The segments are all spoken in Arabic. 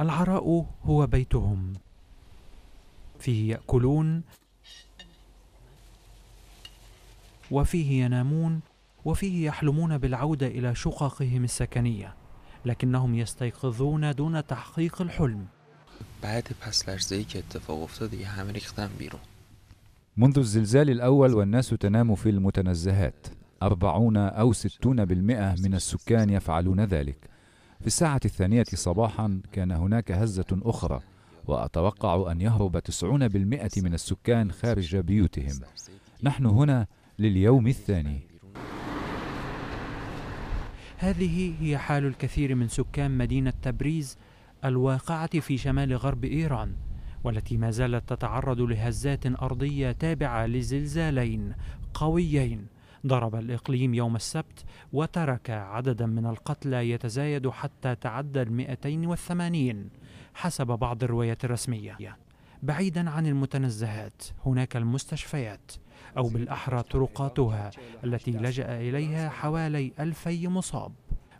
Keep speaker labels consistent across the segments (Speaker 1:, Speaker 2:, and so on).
Speaker 1: العراء هو بيتهم. فيه يأكلون وفيه ينامون وفيه يحلمون بالعودة إلى شققهم السكنية لكنهم يستيقظون دون تحقيق الحلم.
Speaker 2: بعد پس لرزه‌ای که اتفاق افتاد دیگه همه ریختن بیرون.
Speaker 3: منذ الزلزال الأول والناس تنام في المتنزهات أربعون أو ستون بالمئة من السكان يفعلون ذلك. في الساعة الثانية صباحا كان هناك هزة أخرى وأتوقع أن يهرب تسعون بالمئة من السكان خارج بيوتهم. نحن هنا لليوم الثاني.
Speaker 1: هذه هي حال الكثير من سكان مدينة تبريز الواقعة في شمال غرب إيران والتي ما زالت تتعرض لهزات أرضية تابعة لزلزالين قويين. ضرب الإقليم يوم السبت وترك عددا من القتلى يتزايد حتى تعدى المئتين والثمانين حسب بعض الروايات الرسمية. بعيدا عن المتنزهات هناك المستشفيات أو بالأحرى طرقاتها التي لجأ إليها حوالي ألفي مصاب.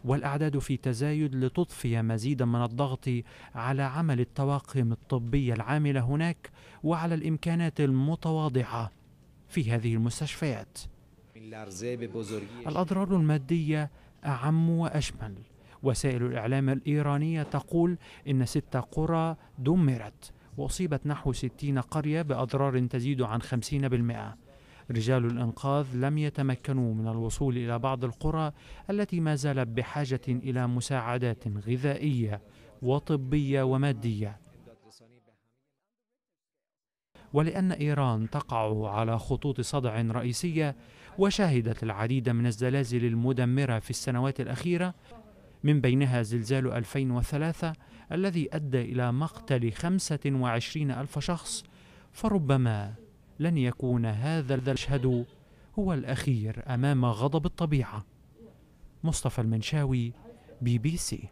Speaker 1: والأعداد في تزايد لتضفي مزيدا من الضغط على عمل الطواقم الطبية العاملة هناك وعلى الإمكانات المتواضعة في هذه المستشفيات. الأضرار المادية أعم وأشمل. وسائل الإعلام الإيرانية تقول إن ست قرى دمرت وأصيبت نحو ستين قرية بأضرار تزيد عن خمسين بالمئة. رجال الإنقاذ لم يتمكنوا من الوصول إلى بعض القرى التي ما زالت بحاجة إلى مساعدات غذائية وطبية ومادية. ولأن إيران تقع على خطوط صدع رئيسية وشهدت العديد من الزلازل المدمرة في السنوات الأخيرة من بينها زلزال 2003 الذي أدى إلى مقتل 25 ألف شخص فربما لن يكون هذا المشهد هو الأخير أمام غضب الطبيعة. مصطفى المنشاوي بي بي سي.